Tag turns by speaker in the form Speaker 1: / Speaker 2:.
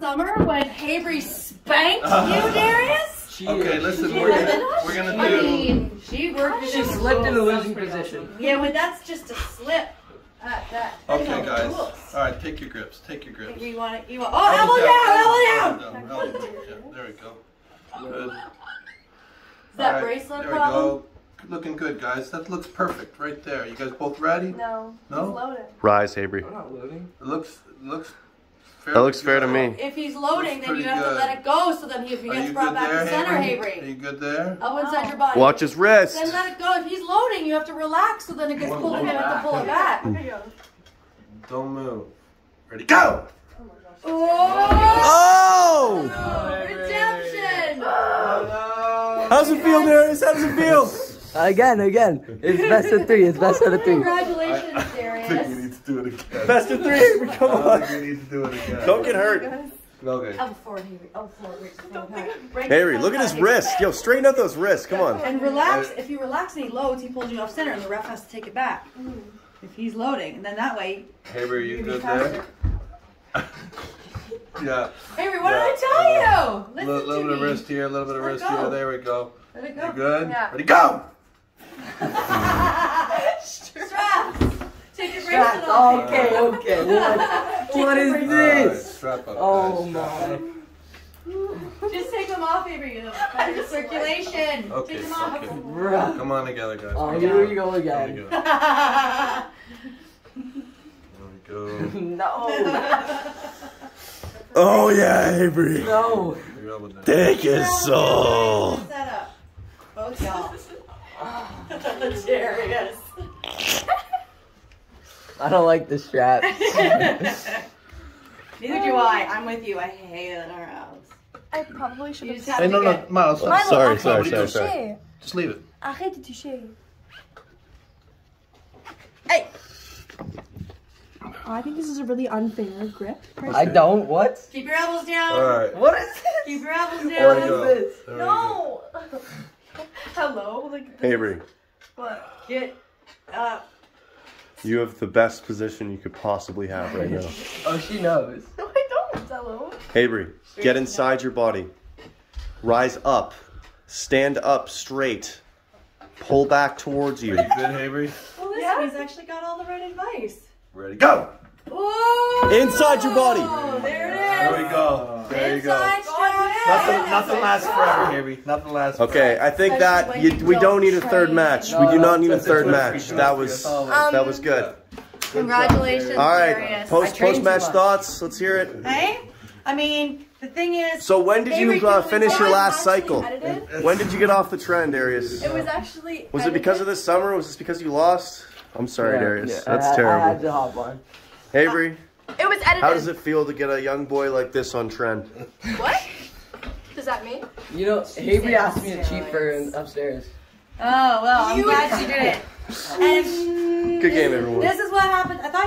Speaker 1: summer when Habree spanked you, Darius?
Speaker 2: She,
Speaker 3: Okay, listen, we're gonna, we're gonna
Speaker 1: I mean, she worked.
Speaker 2: She slipped in a losing position.
Speaker 1: Yeah, but that's just a slip. Uh, that.
Speaker 3: Okay, guys.
Speaker 1: rules.
Speaker 3: All right, take your grips. Take your grips.
Speaker 1: You want it? You want? Oh, elbow down, elbow down.
Speaker 3: Elbow down. Yeah, there we go. Good.
Speaker 1: Is that
Speaker 3: All right,
Speaker 1: bracelet
Speaker 3: there we
Speaker 1: problem?
Speaker 3: go. Looking good, guys. That looks perfect right there. You guys both ready?
Speaker 4: No.
Speaker 3: No?
Speaker 4: He's loaded.
Speaker 5: Rise, Habree.
Speaker 2: I'm not loading.
Speaker 3: It looks it looks.
Speaker 5: That looks fair to me.
Speaker 1: If he's loading, then you have to let it go. So then he, if he gets brought back
Speaker 3: there,
Speaker 1: to center,
Speaker 3: Avery? Are
Speaker 1: Habree.
Speaker 3: you good there?
Speaker 1: Elbow inside your body.
Speaker 5: Watch his wrist.
Speaker 1: Then let it go. If he's loading, you have to relax. So then it gets pulled
Speaker 3: pull
Speaker 1: and you have to pull it back.
Speaker 4: Mm.
Speaker 3: Don't move. Ready? Go!
Speaker 1: Oh!
Speaker 5: Oh!
Speaker 1: Redemption!
Speaker 5: How's it feel, Darius? How does it feel?
Speaker 2: Again, again. It's best of three. It's best of three.
Speaker 1: Congratulations,
Speaker 3: I think we need to do it again.
Speaker 5: Best of three, Habree. Come
Speaker 3: I
Speaker 5: on.
Speaker 3: think we need to do it again.
Speaker 5: Don't get hurt.
Speaker 3: Okay.
Speaker 1: Oh, Elbow forward, Avery. Elbow oh, forward. Reach the front back. Break
Speaker 5: Habree,
Speaker 1: the
Speaker 5: look at his wrist. Yo, straighten out those wrists. Come on.
Speaker 1: And relax. If you relax and he loads, he pulls you off center, and the ref has to take it back. Mm-hmm. If he's loading, and then that way
Speaker 3: Hey, are you
Speaker 1: you
Speaker 3: good there? yeah.
Speaker 1: Avery, what
Speaker 3: Yeah.
Speaker 1: did I tell you?
Speaker 3: A
Speaker 1: Listen
Speaker 3: little, little bit of wrist here, a little bit of
Speaker 1: Let
Speaker 3: wrist
Speaker 1: go.
Speaker 3: here. There we go.
Speaker 1: Let it go.
Speaker 3: You
Speaker 1: go.
Speaker 3: good?
Speaker 4: Yeah.
Speaker 3: Ready? Go!
Speaker 1: Straps. Take your bracelet off.
Speaker 2: Okay, okay. What, what is
Speaker 3: Alright,
Speaker 2: this?
Speaker 3: strap up.
Speaker 2: Oh
Speaker 3: guys.
Speaker 2: my.
Speaker 1: Just take them off, Avery. It'll better circulation.
Speaker 3: Okay,
Speaker 1: Take them off.
Speaker 3: okay.
Speaker 2: Bruh.
Speaker 3: Come on together, guys.
Speaker 2: Oh,
Speaker 3: Come
Speaker 2: here
Speaker 3: on.
Speaker 2: we go
Speaker 3: There we
Speaker 2: again.
Speaker 3: go. There we go.
Speaker 2: No.
Speaker 5: Oh, yeah, Habree.
Speaker 2: No.
Speaker 3: Your elbow down.
Speaker 5: Take his soul.
Speaker 1: Set up. Both y'all. Darius.
Speaker 2: I don't like the straps.
Speaker 1: Neither do I. I'm with you. I hate it in our house.
Speaker 4: I probably should have
Speaker 1: just have
Speaker 3: Hey,
Speaker 1: to
Speaker 3: no, no,
Speaker 1: get.
Speaker 3: Miles.
Speaker 4: Milo,
Speaker 5: Sorry,
Speaker 4: arrête
Speaker 5: sorry, sorry,
Speaker 4: toucher.
Speaker 5: sorry.
Speaker 3: Just leave it.
Speaker 4: Arrête de toucher.
Speaker 1: Hey.
Speaker 4: Oh, I think this is a really unfair grip.
Speaker 2: I don't. What?
Speaker 1: Keep your elbows down.
Speaker 3: All right.
Speaker 2: What is this?
Speaker 1: Keep your elbows
Speaker 2: What
Speaker 3: There we
Speaker 1: down.
Speaker 2: is
Speaker 3: go.
Speaker 2: this?
Speaker 3: There.
Speaker 4: No. Hello. Like.
Speaker 5: Habree,
Speaker 4: What?
Speaker 1: Get up.
Speaker 5: you have the best position you could possibly have right now.
Speaker 2: Oh, she knows.
Speaker 4: No, I don't. Hello.
Speaker 5: Habree, get inside your body. Rise up. Stand up straight. Pull back towards you.
Speaker 3: You good, Avery?
Speaker 1: Well, listen,
Speaker 4: Yeah.
Speaker 1: he's actually got all the right advice.
Speaker 3: Ready? Go!
Speaker 1: Whoa!
Speaker 5: Inside your body.
Speaker 1: There it
Speaker 3: There
Speaker 1: is.
Speaker 3: we go. There you go.
Speaker 1: Inside strap.
Speaker 3: Nothing, nothing lasts forever, Avery. Nothing lasts forever.
Speaker 5: Okay, I think that you, we don't need a third match. We do not need a third match. That was that was good.
Speaker 1: Congratulations,
Speaker 5: All right,
Speaker 1: Darius.
Speaker 5: post post match thoughts. Let's hear it.
Speaker 1: Hey, I mean, the thing is,
Speaker 5: So when did you uh, finish your last cycle?
Speaker 4: edited.
Speaker 5: When did you get off the trend, Darius?
Speaker 4: It was actually.
Speaker 5: Was it because of this summer? Was this because you lost? I'm sorry,
Speaker 2: Yeah,
Speaker 5: Darius.
Speaker 2: yeah,
Speaker 5: That's
Speaker 2: I, I had
Speaker 5: terrible.
Speaker 2: to hop on.
Speaker 5: Avery,
Speaker 4: It was edited.
Speaker 5: how does it feel to get a young boy like this on trend?
Speaker 4: What? Does that mean?
Speaker 2: You know, Avery asked me to cheat for upstairs.
Speaker 1: oh well, I'm
Speaker 4: You-
Speaker 1: glad she did it. And
Speaker 5: Good game, everyone.
Speaker 1: this is what happened. I thought.